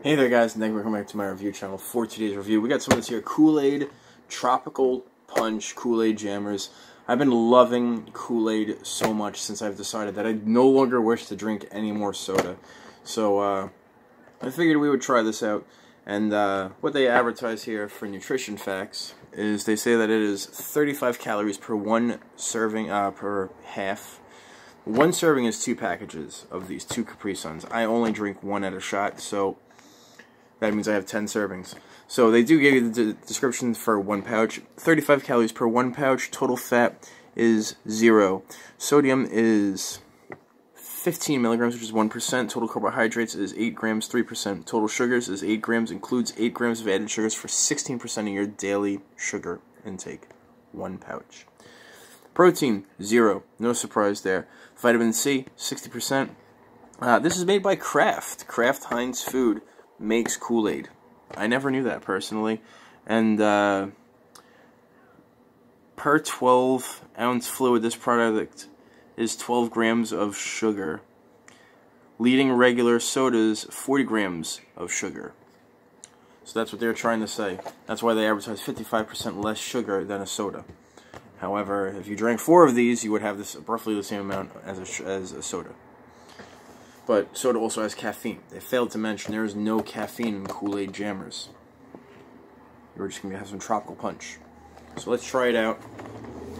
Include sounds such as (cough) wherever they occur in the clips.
Hey there guys, and thank you for coming back to my review channel for today's review. We got some of this here Kool-Aid Tropical Punch Kool-Aid Jammers. I've been loving Kool-Aid so much since I've decided that I no longer wish to drink any more soda. So, uh, I figured we would try this out. And, uh, what they advertise here for nutrition facts is they say that it is 35 calories per one serving, uh, per half. One serving is two packages of these, two Capri Suns. I only drink one at a shot, so that means I have 10 servings. So they do give you the description for one pouch. 35 calories per one pouch. Total fat is zero. Sodium is 15 milligrams, which is 1%. Total carbohydrates is 8 grams, 3%. Total sugars is 8 grams, includes 8 grams of added sugars for 16% of your daily sugar intake. One pouch. Protein, zero. No surprise there. Vitamin C, 60%. Uh, this is made by Kraft. Kraft Heinz Food makes Kool-Aid. I never knew that personally. And uh, per 12 ounce fluid, this product is 12 grams of sugar. Leading regular sodas, 40 grams of sugar. So that's what they're trying to say. That's why they advertise 55% less sugar than a soda. However, if you drank four of these, you would have this roughly the same amount as a, as a soda. But soda also has caffeine. They failed to mention there is no caffeine in Kool-Aid Jammers. You're just going to have some tropical punch. So let's try it out.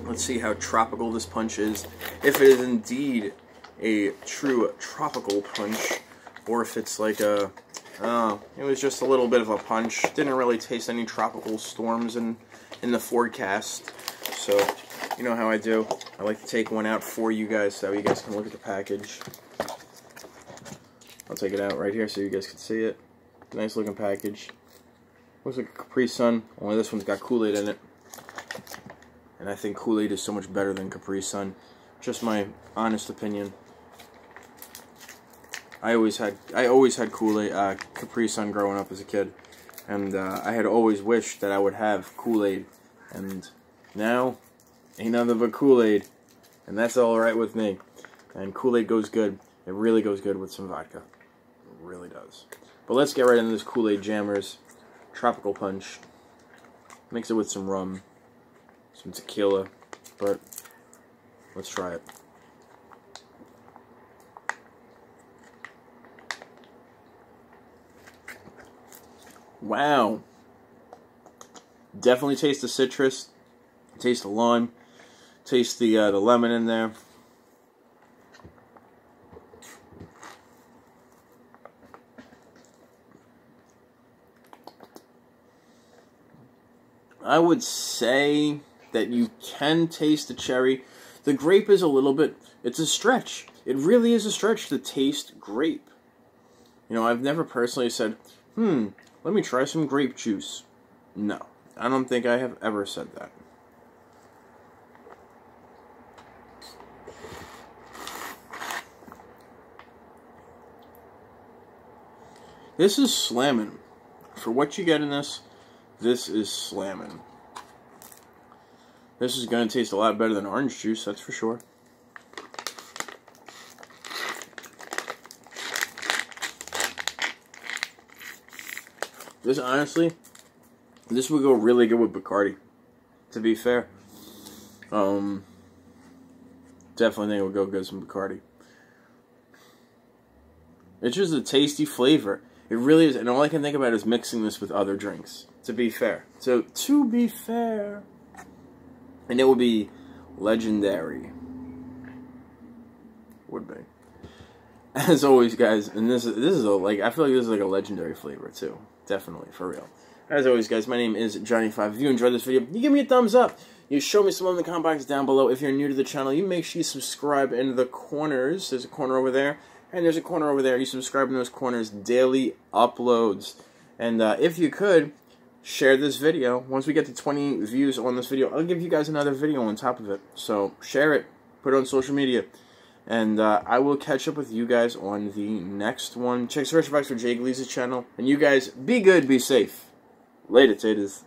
Let's see how tropical this punch is. If it is indeed a true tropical punch, or if it's like a, uh, it was just a little bit of a punch. Didn't really taste any tropical storms in, in the forecast. So, you know how I do. I like to take one out for you guys so you guys can look at the package. I'll take it out right here so you guys can see it. Nice looking package. Looks like a Capri Sun, only this one's got Kool-Aid in it. And I think Kool-Aid is so much better than Capri Sun. Just my honest opinion. I always had I always had Kool-Aid, uh, Capri Sun growing up as a kid, and uh, I had always wished that I would have Kool-Aid, and now ain't nothing but Kool-Aid, and that's all right with me. And Kool-Aid goes good. It really goes good with some vodka really does. But let's get right into this Kool-Aid Jammers Tropical Punch. Mix it with some rum, some tequila, but let's try it. Wow. Definitely taste the citrus, taste the lime, taste the uh, the lemon in there. I would say that you can taste the cherry. The grape is a little bit, it's a stretch. It really is a stretch to taste grape. You know, I've never personally said, hmm, let me try some grape juice. No, I don't think I have ever said that. This is slamming. For what you get in this, this is slamming. This is going to taste a lot better than orange juice, that's for sure. This, honestly, this would go really good with Bacardi, to be fair. Um, definitely think it would go good with some Bacardi. It's just a tasty flavor. It really is, and all I can think about is mixing this with other drinks to be fair. So, to be fair. And it would be legendary. Would be. (laughs) As always, guys, and this is this is a, like I feel like this is like a legendary flavor too. Definitely, for real. As always, guys, my name is Jonny Five. If you enjoyed this video, you give me a thumbs up. You show me some in the comment box down below. If you're new to the channel, you make sure you subscribe in the corners. There's a corner over there, and there's a corner over there. You subscribe in those corners. Daily uploads. And uh, if you could, share this video. Once we get to 20 views on this video, I'll give you guys another video on top of it. So share it, put it on social media, and uh, I will catch up with you guys on the next one. Check search box for Jay channel, and you guys be good, be safe. Later, taters.